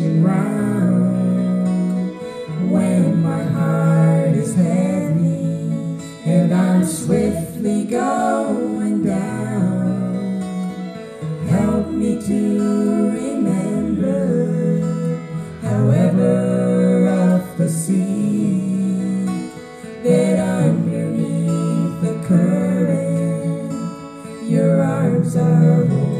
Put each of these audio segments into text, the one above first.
rushing round when my heart is heavy and I'm swiftly going down. Help me to remember, however rough the sea, that I'm beneath the current. Your arms are. holding.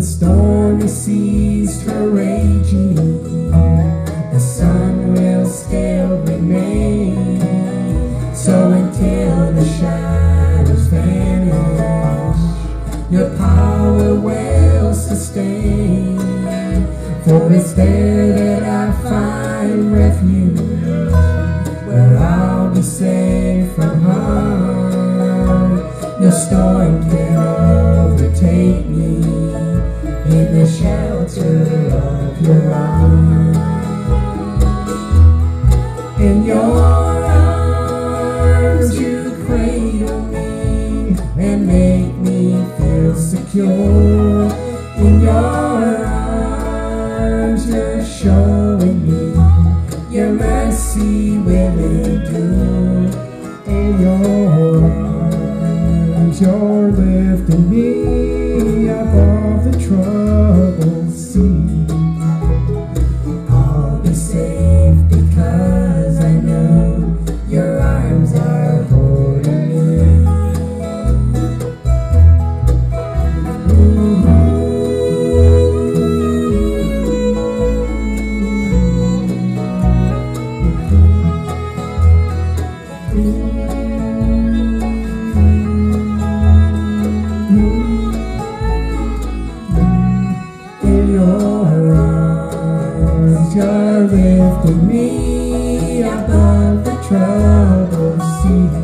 the storm has ceased her raging, the sun will still remain. So until the shadows vanish, your power will sustain. For it's there that I find refuge, your arms you're lifting me above the troubled arms, you're lifting me above the troubled sea.